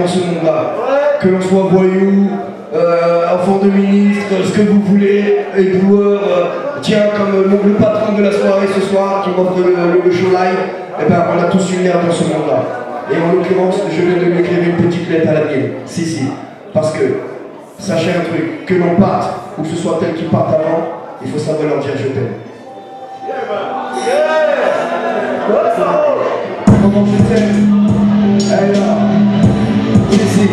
dans ce monde-là. Que l'on soit voyou, euh, enfant de ministre, ce que vous voulez, éboueur, euh, tiens, comme euh, le patron de la soirée ce soir qui m'offre le, le, show live, eh ben, on a tous une merde dans ce monde-là. Et en l'occurrence, je viens de lui écrire une petite lettre à la mienne. Si, si. Parce que, sachez un truc, que l'on parte, ou que ce soit tel qui parte avant, il faut savoir leur dire je t'aime. Comment je t'aime? Si,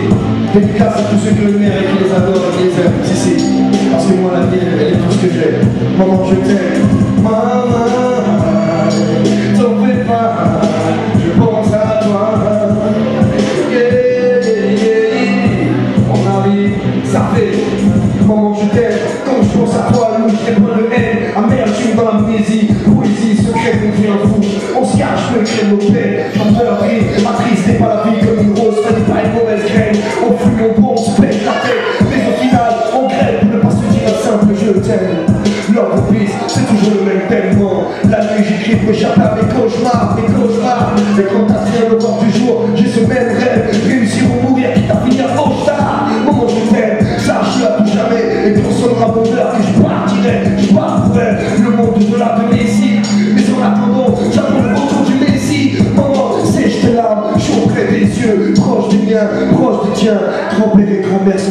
Dédicace à tous ceux qui le méritent et qui les adorent et qui les aiment. Si. Parce que moi, la vie, elle est tout ce que j'ai. Maman, je t'aime. Maman, t'en fais pas. Je pense à toi. On arrive, ça fait. Maman, je t'aime. Quand je pense à toi, je plein de haine. Amertume dans l'amnésie.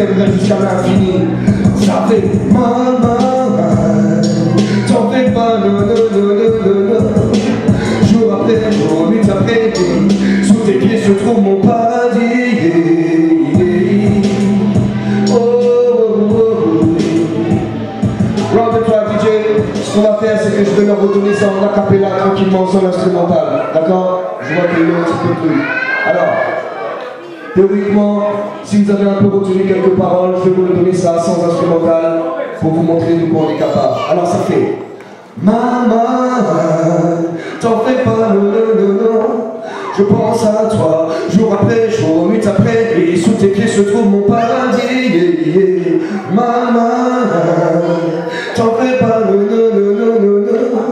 je t'aimerai jusqu'à l'infini. Ça fait maman, t'en fais pas, non, non, non, non, non. Jour après jour, nuit après nuit, sous tes pieds se trouve mon paradis. Oh, oh, oh, the track, DJ, ce qu'on va faire, c'est que je vais leur redonner ça en acapella tranquillement sans l'instrumental. D'accord? Je vois a un petit peu. Alors, Théoriquement, si vous avez un peu retenu quelques paroles, je vous le donner ça sans instrumental pour vous montrer de quoi on est capable. Alors ça fait Maman, t'en fais pas, non, non, non. Je pense à toi, jour après jour, nuit après nuit, sous tes pieds se trouve mon paradis. Maman, t'en fais pas, non, non, non, non, non.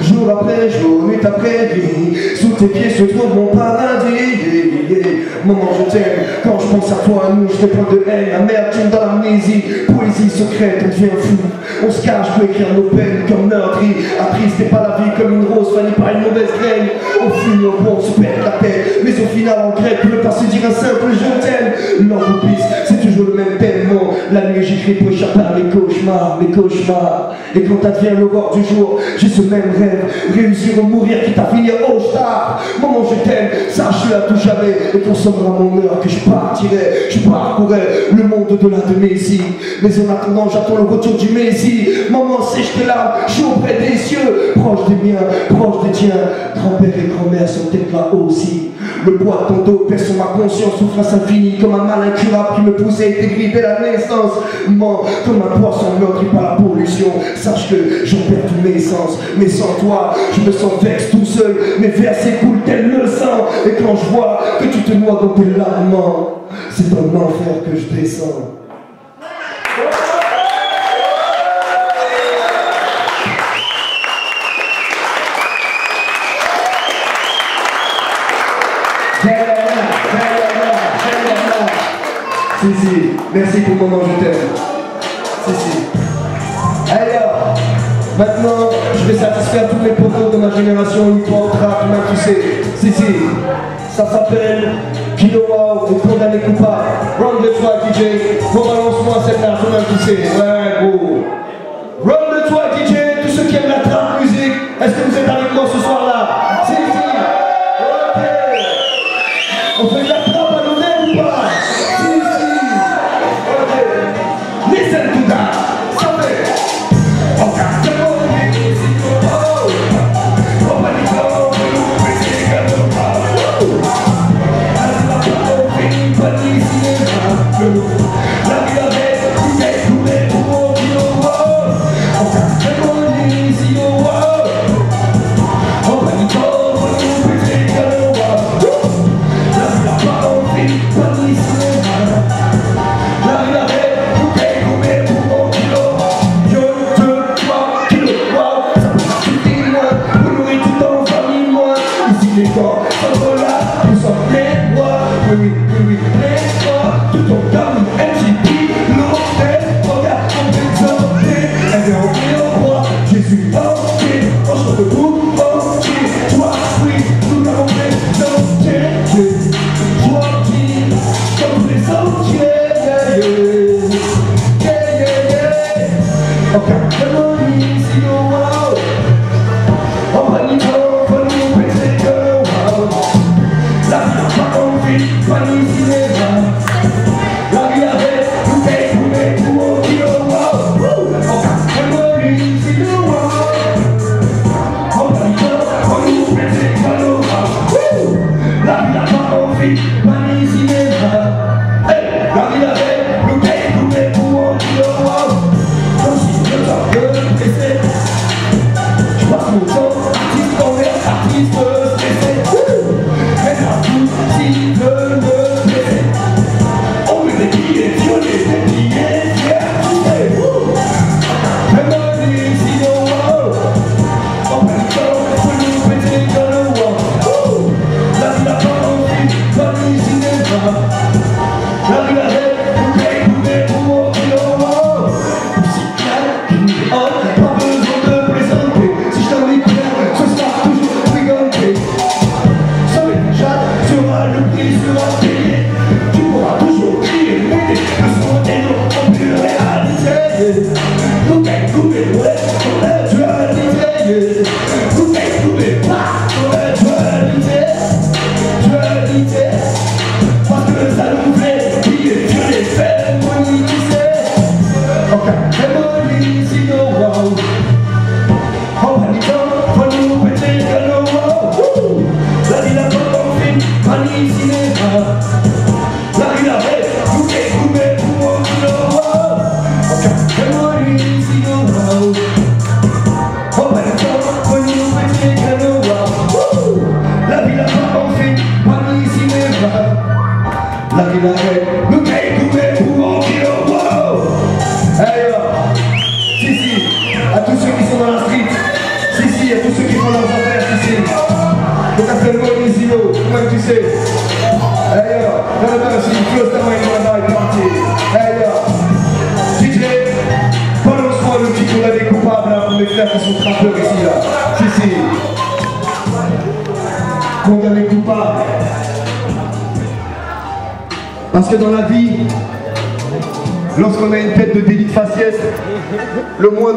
Jour après jour, nuit après nuit, sous tes pieds se trouve mon paradis. Yeah, yeah. Maman, pense à toi, nous, je plein de haine, amertume dans l'amnésie, poésie secrète, on devient fou. On se cache pour écrire nos peines comme meurtri. Attriste n'est pas la vie comme une rose fanée par une mauvaise graine. Au fume, bon, on se perd la tête, mais au final, on grec, ne pas se dire un simple je t'aime. L'entreprise, c'est toujours le même tellement. La nuit, j'écris pour échapper à mes cauchemars, mes cauchemars. Et quand advient l'aurore du jour, j'ai ce même rêve, réussir ou mourir, quitte à finir au star. Maman, je t'aime, sache à tout jamais. Et pour à mon heure que je je parcourrai le monde au-delà de Messie. Mais en attendant, j'attends le retour du Messie. Maman, sèche tes larmes, je suis auprès des cieux, proche des miens, proche des tiens. Grand-père et grand-mère sont peut-être là aussi. Le poids de ton dos pèse sur ma conscience, souffrance infinie, comme un mal incurable qui me poussait et était dès la naissance. Ment, comme un poisson meurtri par la pollution. Sache que j'en perds tous mes sens, mais sans toi, je me sens vexe tout seul. Mes versets coulent tel le sang. Et quand je vois que tu te noies dans tes larmes, c'est un enfer que je descends. Si, si, merci pour le moment, je t'aime. Si, si. Maintenant, je vais satisfaire tous les potos de ma génération hip-hop, rap, tu sais. Si, si, ça s'appelle Kilowaw ou Condamné Coupable. Run de toi, DJ. Rebalance-moi celle-là, tu sais. Ouais, gros. Run de toi, DJ. Tous ceux qui aiment la trap musique, est-ce que vous êtes avec moi ce soir-là?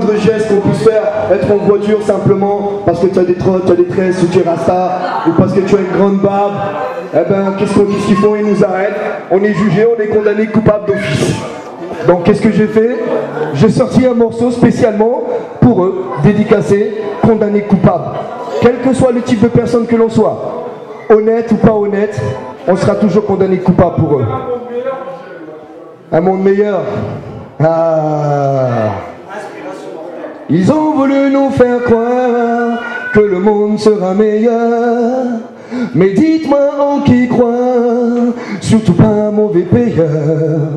moindre geste qu'on puisse faire, être en voiture simplement parce que tu as des trottes, tu as des tresses ou tu es rasta, ou parce que tu as une grande barbe, eh ben qu'est-ce qu'ils font? Ils nous arrêtent, on est jugé, on est condamné coupable d'office. Donc qu'est-ce que j'ai fait? J'ai sorti un morceau spécialement pour eux, dédicacé, condamné coupable. Quel que soit le type de personne que l'on soit, honnête ou pas honnête, on sera toujours condamné coupable pour eux. Un monde meilleur. Ah ils ont voulu nous faire croire que le monde sera meilleur. Mais dites-moi en qui croire, surtout pas un mauvais payeur.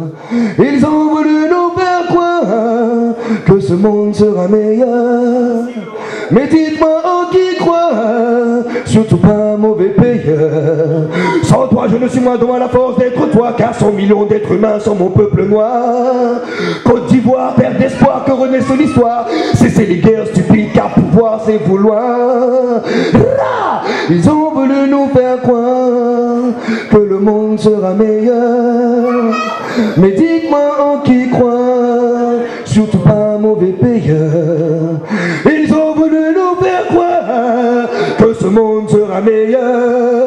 Ils ont voulu nous faire croire que ce monde sera meilleur. Mais dites-moi en qui croire, surtout pas un mauvais payeur. Sans toi, je ne suis moins à la force d'être toi, car 100 millions d'êtres humains sont mon peuple noir. Côte d'Ivoire, perte d'espoir, que renaisse l'histoire. Cessez les guerres stupides, car pouvoir c'est vouloir. Là, ils ont voulu nous faire croire que le monde sera meilleur. Mais monde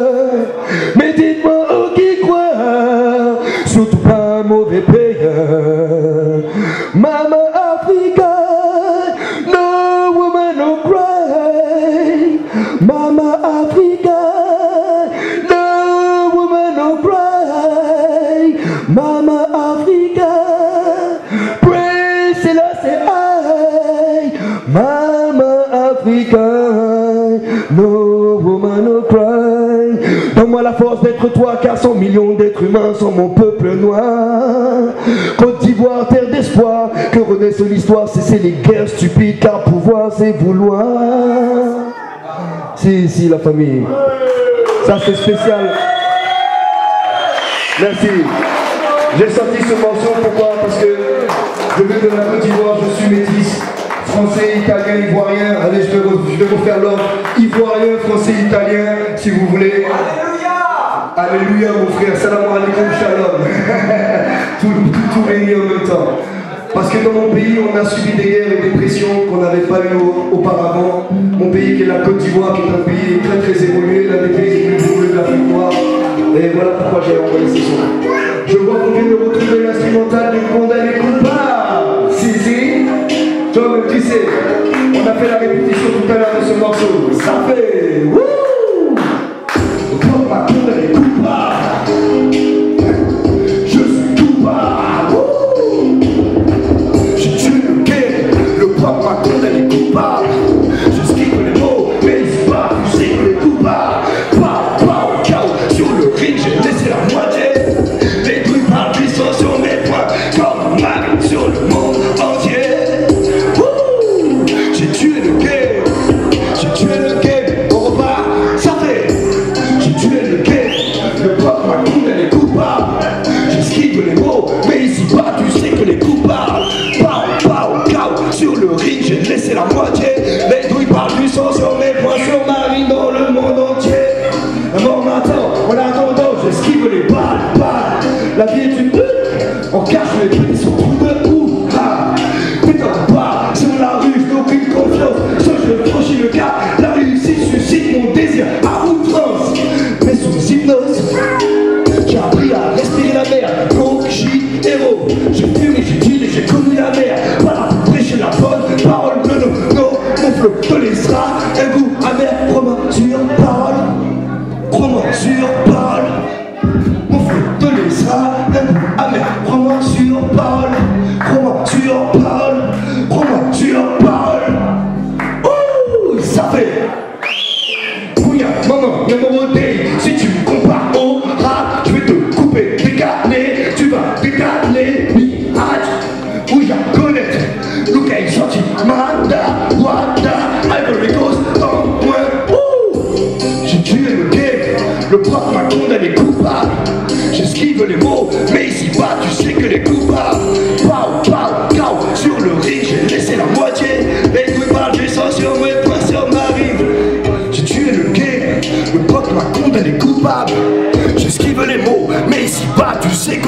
no woman no cry. Donne-moi la force d'être toi, car 100 millions d'êtres humains sont mon peuple noir. Côte d'Ivoire, terre d'espoir, que renaisse l'histoire, cesser les guerres stupides, car pouvoir c'est vouloir. Si, si, la famille. Ça c'est spécial. Merci. J'ai sorti ce morceau, pourquoi? Parce que je viens de la Côte d'Ivoire, je suis métis. Français, italien, ivoirien. Allez, je vais, re- je vais refaire l'ordre. Ivoirien, français, italien, si vous voulez. Alléluia, mon frère. Salam alaikum, shalom. tout, tout, tout réuni en même temps. Parce que dans mon pays, on a subi des guerres et des pressions qu'on n'avait pas eues au- auparavant. Mon pays qui est la Côte d'Ivoire, qui est un pays très très évolué, l'un des pays les plus évolués de l'Afrique noire. Et voilà pourquoi j'ai envoyé ce son. Je vois qu'on vient de retrouver l'instrumental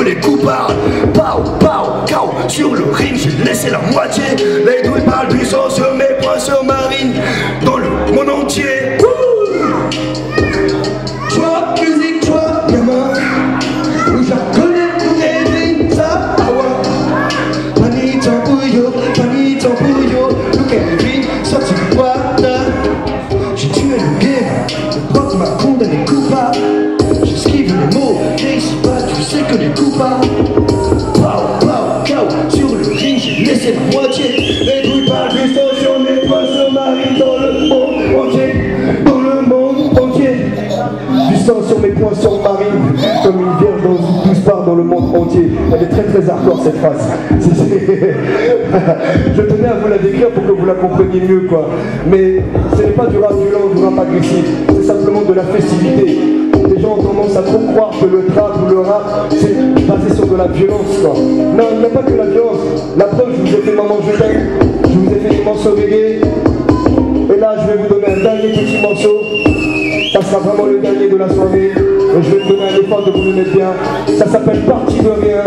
les coupables. Pau, pau, cao, sur le ring, j'ai laissé la moitié. Les douilles parlent du sang sur mes poings, sur ma rive. Dans le monde entier. Choix, musique, choix, gamin. Où je connais les lignes, ça, ah ouais. Panito bouillot, panito bouillot, look at me, sorti boîte. J'ai tué le game, le pote m'a condamné très hardcore cette phrase. Je tenais à vous la décrire pour que vous la compreniez mieux quoi. Mais ce n'est pas du rap violent, du rap agressif, c'est simplement de la festivité. Les gens ont tendance à trop croire que le trap ou le rap c'est basé sur de la violence quoi. Non, il n'y a pas que la violence. La preuve, je vous ai fait Maman Je t'aime, je vous ai fait des. Et là, je vais vous donner un dernier petit morceau. Ça sera vraiment le dernier de la soirée. Et je vais me donner un effort de vous le mettre bien. Ça s'appelle Partie de rien.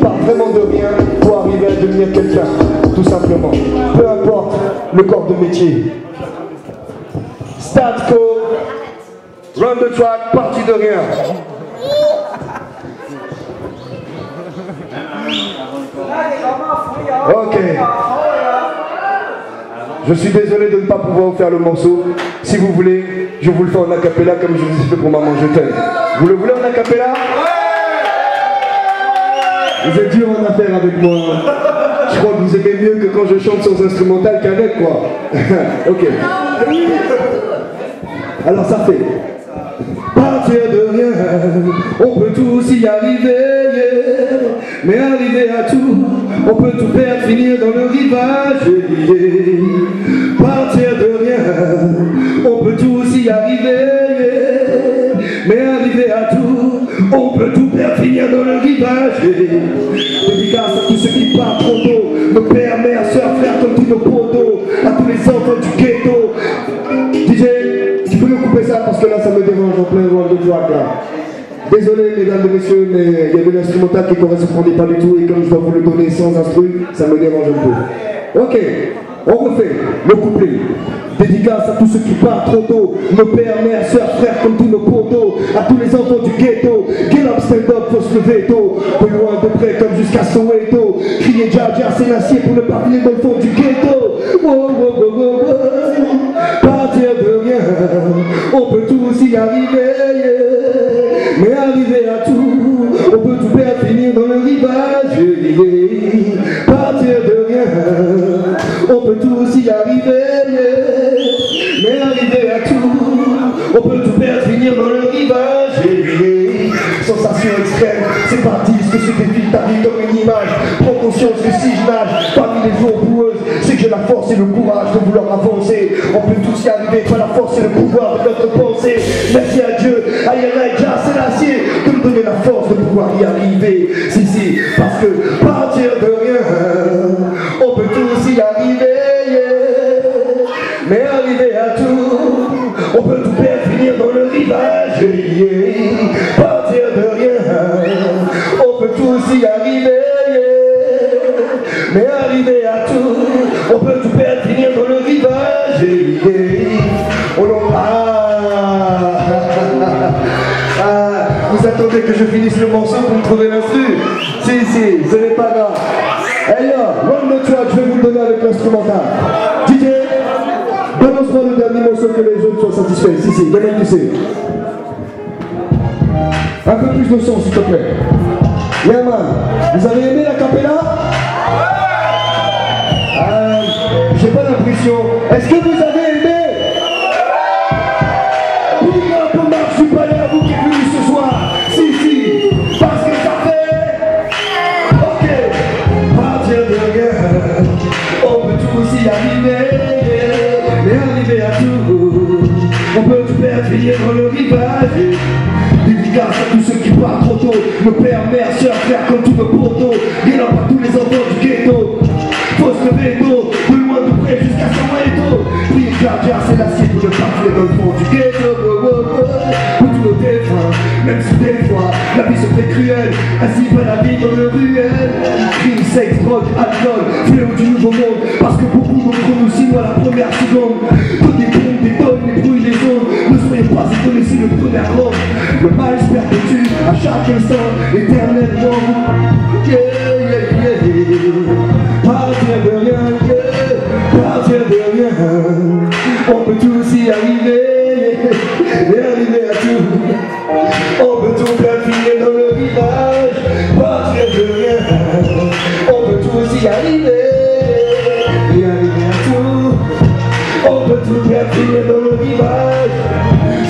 Part vraiment de rien pour arriver à devenir quelqu'un, tout simplement. Peu importe le corps de métier. Start run the track, partie de rien. Ok. Je suis désolé de ne pas pouvoir vous faire le morceau. Si vous voulez, je vous le fais en acapella comme je vous ai fait pour Maman Je. Vous le voulez en acapella Vous êtes dur en affaire avec moi. Je crois que vous aimez mieux que quand je chante sans instrumental qu'avec quoi. ok. Alors ça fait. Partir de rien, on peut tous y arriver, mais arriver à tout, on peut tout perdre, finir dans le rivage. Partir de rien, Dédicace à tous ceux qui partent trop tôt, mères, soeurs, frères, comme tous nos potos, à tous les enfants du ghetto. DJ, tu peux nous couper ça parce que là ça me dérange en plein rôle de joie là. Désolé mesdames et messieurs, mais il y avait l'instrumental qui ne correspondait pas du tout et comme je dois vous le donner sans instru, ça me dérange un peu. Ok, on refait le couplet. Dédicace à tous ceux qui partent trop tôt, nos pères, mères, soeurs, frères, comme tous nos potos, à tous les enfants du ghetto. Get up, stand up, faut se lever tôt, de loin, de près, comme jusqu'à Soweto. Crier Dja, c'est l'acier pour pas filer dans le fond du ghetto. Partir de rien, on peut tous y arriver, mais arriver à tout, on peut tout perdre, finir dans le rivage. yeah. Partir de rien, on peut tous y arriver. C'est parti, ce que ce défi ta vie comme une image. Prends conscience que si je nage parmi les eaux boueuses, c'est que j'ai la force et le courage de vouloir avancer. On peut tous y arriver, pas la force et le pouvoir de notre pensée. Merci à Dieu, à Yanaïka, c'est l'acier, de me donner la force de pouvoir y arriver. Vous attendez que je finisse le morceau pour me trouver l'instru Si, si, ce n'est pas grave. Hey run the track, je vais vous le donner avec l'instrumental. DJ, balance-moi le dernier morceau que les autres soient satisfaits. Si, si, tu sais. Un peu plus de son, s'il te plaît. Yeah man, vous avez aimé la capella euh, J'ai pas l'impression. Est-ce que vous avez Nos pères, mères, soeurs, frères, comme tous nos potos. Bien là par tous les enfants du ghetto. Faut se lever tôt, de loin, de près, jusqu'à Soweto. Prier Gardien, c'est l'acier pour ne pas filer dans le fond du ghetto. Oh, oh, oh. Pour tous nos défunts, même si des fois la vie se fait cruelle, ainsi va la vie dans le ruelle. Crime, sexe, drogue, alcool, fléau du nouveau monde. Parce que beaucoup d'entre nous signent à la première seconde. Toutes des bombes, des tonnes, des bruits, des ondes. Ne soyez pas étonnés si le premier rôle. Le mal se perpétue à chaque instant,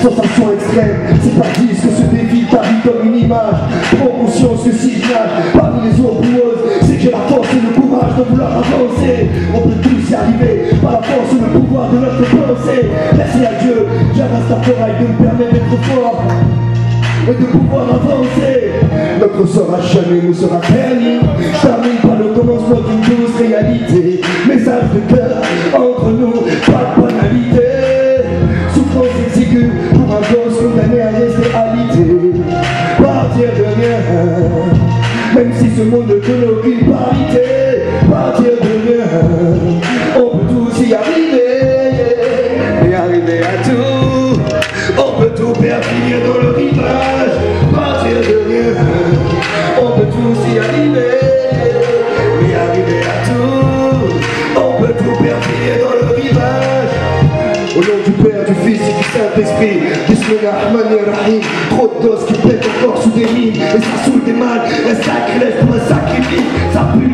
Sensation extrême, c'est pas dit ce que ce défi ta vie comme une image. Prends conscience que si je nage parmi les boueuses, c'est que la force et le courage de vouloir avancer. On peut tous y arriver par la force et le pouvoir de notre pensée. Merci à Dieu, j'avance ta forêt de me permettre d'être fort et de pouvoir avancer. Notre sort à jamais nous sera permis. Je termine par le commencement d'une douce réalité. Message de cœur entre oui arriver à tout, on peut tout perfiler dans le rivage. Au nom du Père, du Fils et du Saint-Esprit, Bismillah Rahman Rahim, trop de qui pètent encore sous des mines, et ça saoule des mâles, un sacrilège pour un sacrifice, ça pue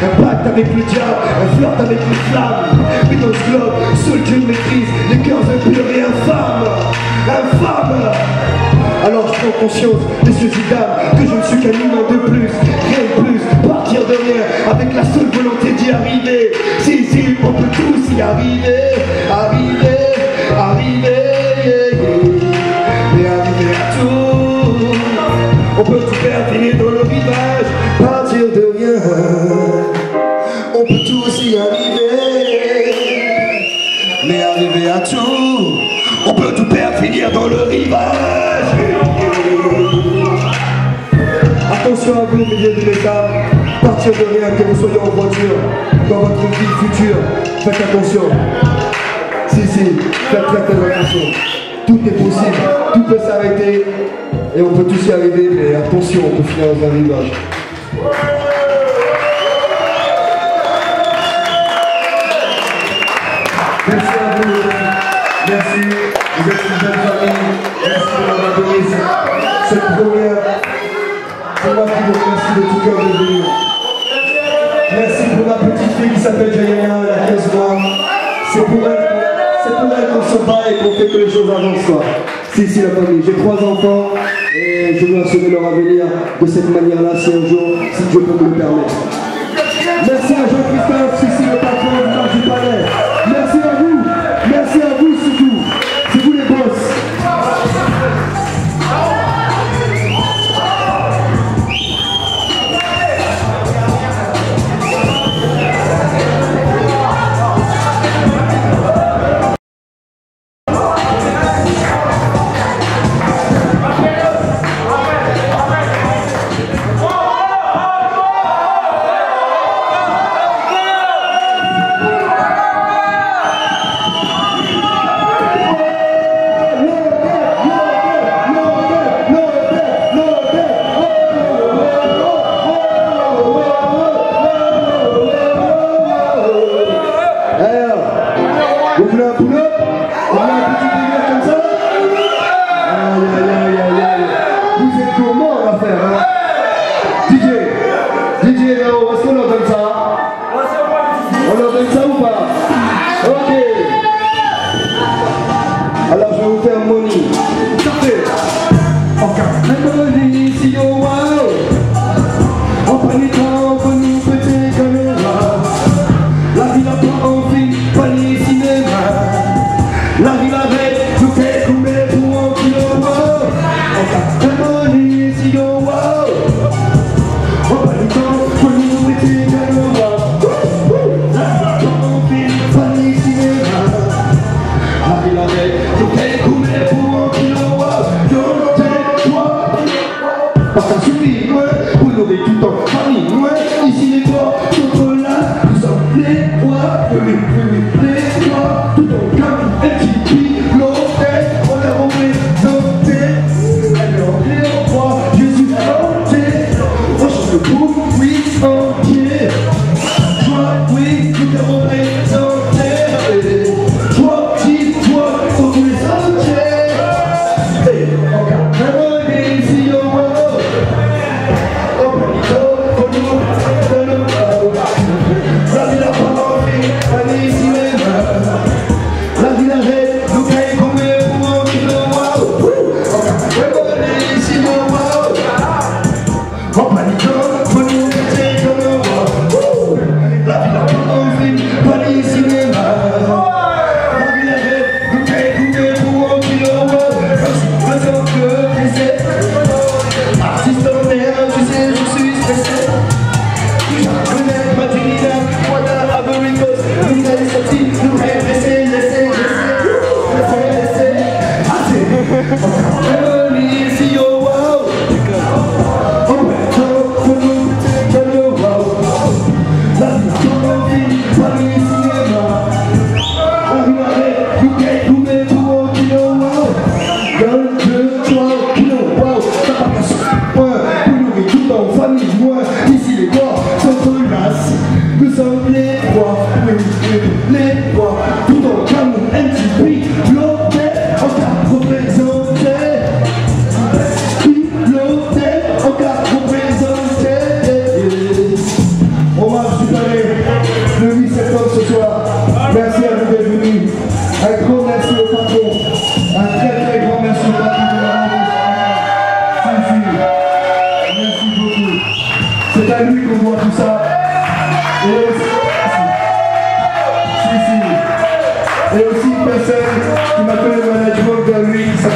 un pacte avec le diable, un flirt avec les flammes, mais dans ce globe, seul Dieu maîtrise, les cœurs impurs et infâmes, infâmes alors je prends conscience, messieurs et dames, que je ne suis qu'un humain de plus, rien de plus, partir de rien, avec la seule volonté d'y arriver. Si, si, on peut tous y arriver, arriver, arriver. On peut tout faire finir dans le rivage, partir de rien. On peut tous y arriver, mais arriver à tout. On peut tout perdre, finir dans le rivage. De. Partir de rien, que vous soyez en voiture, dans votre vie future. Faites attention. Si, si, faites très très attention. Tout est possible, tout peut s'arrêter. Et on peut tous y arriver, mais attention, on peut finir dans un rivage. Remercie de tout cœur. Merci pour ma petite fille qui s'appelle Jayana, elle a 15 mois. C'est pour elle, c'est pour elle qu'on se bat et qu'on fait que les choses avancent. Si, si, la famille. J'ai trois enfants et je veux assurer leur avenir de cette manière-là si un jour, si Dieu peut me le permettre. Merci à Jean-Christophe, si, si, le patron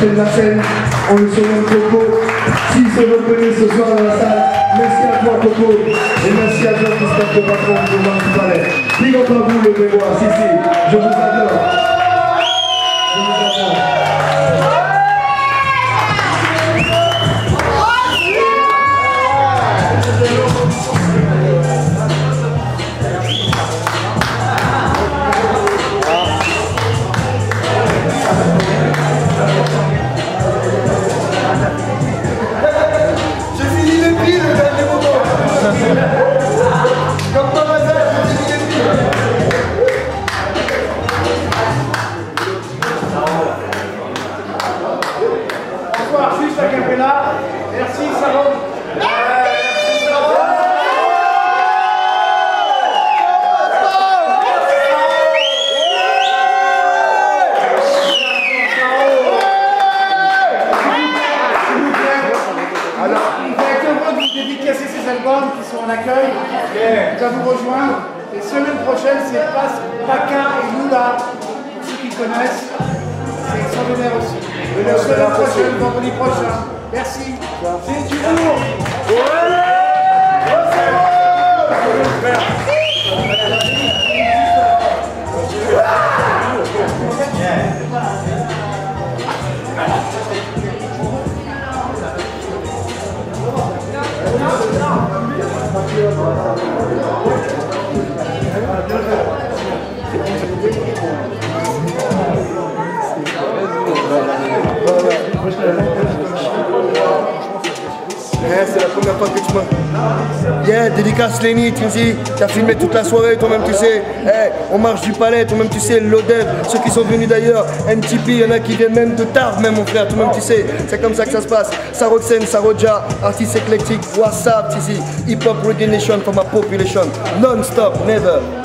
partager la scène. On le surnomme Coco. S'il se reconnaît ce soir dans la salle, merci à toi Coco. Et merci à toi Christophe de patron de Marc Palais. Big up vous le mémoire. Si, si, je vous adore. Lenny, t'as filmé toute la soirée, toi-même tu sais. Eh, on marche du palais, toi-même tu sais, l'Odeb, ceux qui sont venus d'ailleurs, NTP, il y en a qui viennent même de Tarbes, même mon frère, toi-même tu sais. C'est comme ça que ça se passe. Sarotsen, Saroja, artiste éclectique, WhatsApp, ici, hip hop reggae nation for my population. Non-stop, never.